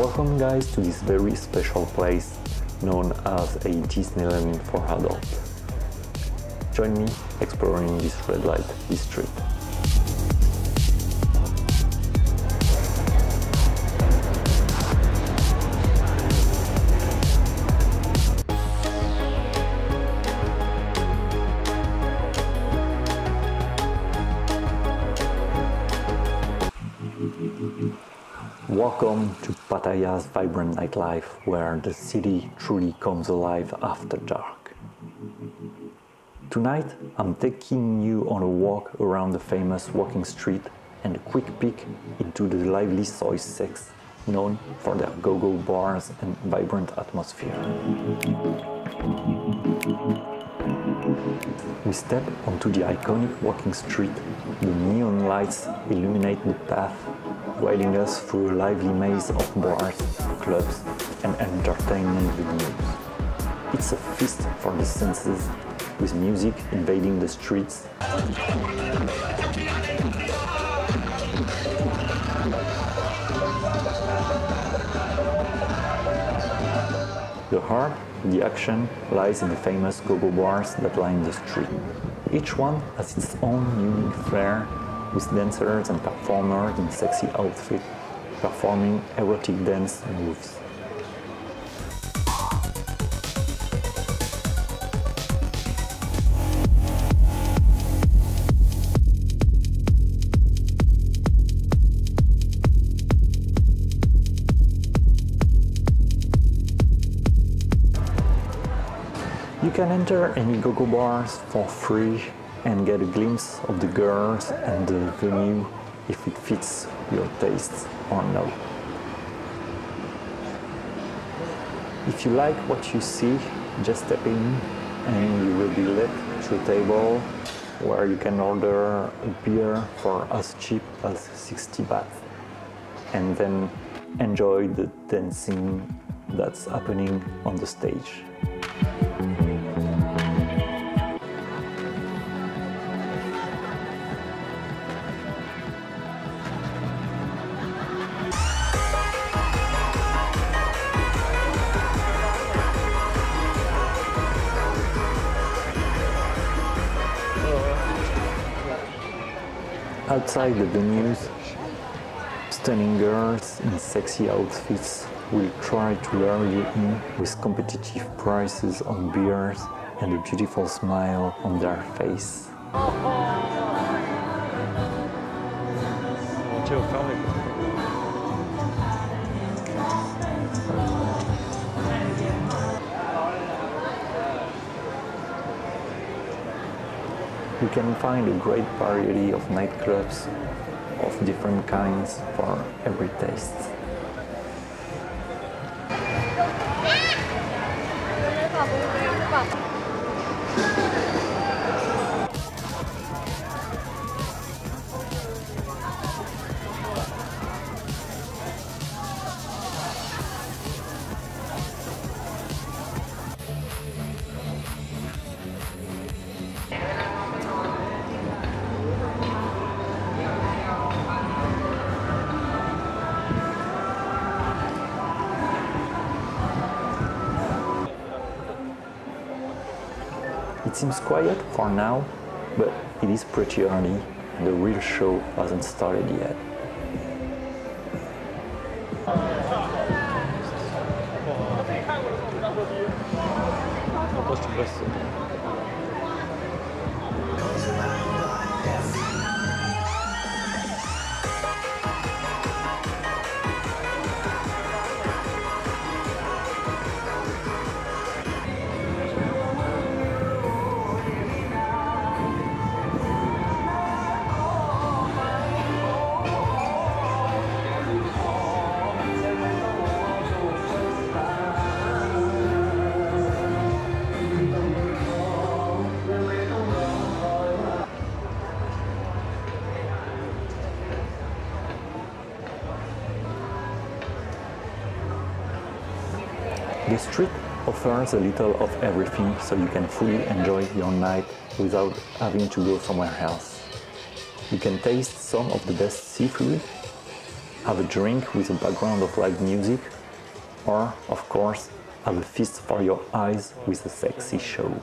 Welcome guys to this very special place known as a Disneyland for adults. Join me exploring this red light district. Welcome to Pattaya's vibrant nightlife where the city truly comes alive after dark. Tonight I'm taking you on a walk around the famous walking street and a quick peek into the lively Soi Six, known for their go-go bars and vibrant atmosphere. We step onto the iconic walking street. The neon lights illuminate the path, guiding us through a lively maze of bars, clubs, and entertainment venues. It's a feast for the senses, with music invading the streets. The heart, the action, lies in the famous go-go bars that line the street. Each one has its own unique flair, with dancers and performers in sexy outfits performing erotic dance moves. You can enter any go-go bars for free and get a glimpse of the girls and the venue if it fits your tastes or no. If you like what you see, just step in and you will be led to a table where you can order a beer for as cheap as 60 baht and then enjoy the dancing that's happening on the stage. Outside the venues, stunning girls in sexy outfits will try to lure you in with competitive prices on beers and a beautiful smile on their face. You can find a great variety of nightclubs of different kinds for every taste. It seems quiet for now, but it is pretty early the real show hasn't started yet. The street offers a little of everything so you can fully enjoy your night without having to go somewhere else. You can taste some of the best seafood, have a drink with a background of live music, or, of course, have a feast for your eyes with a sexy show.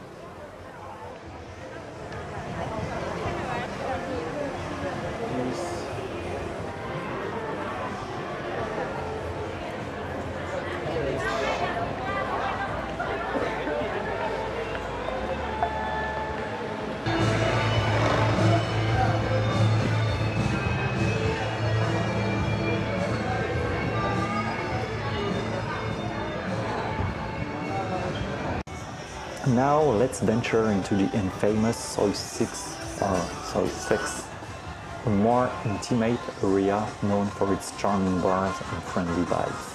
Now let's venture into the infamous Soi 6 uh, or Soi 6, a more intimate area known for its charming bars and friendly vibes.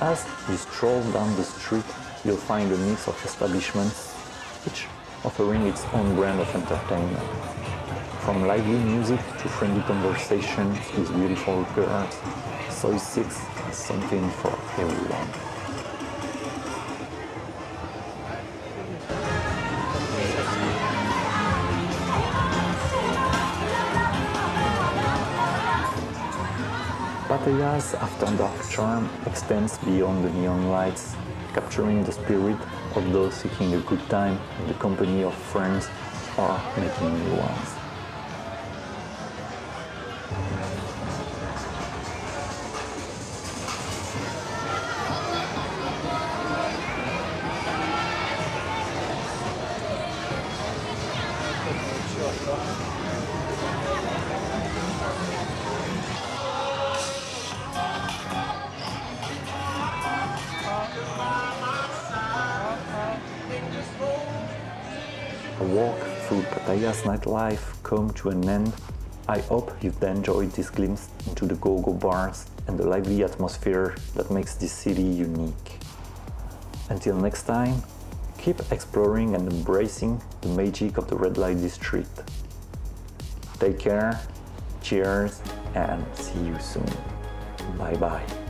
As you stroll down the street, you'll find a mix of establishments, each offering its own brand of entertainment. From lively music to friendly conversations with beautiful girls, Soi 6 is something for everyone. After dark charm extends beyond the neon lights, capturing the spirit of those seeking a good time in the company of friends or making new ones. A walk through Pattaya's nightlife come to an end. I hope you've enjoyed this glimpse into the go-go bars and the lively atmosphere that makes this city unique. Until next time, keep exploring and embracing the magic of the red light district. Take care, cheers, and see you soon. Bye bye.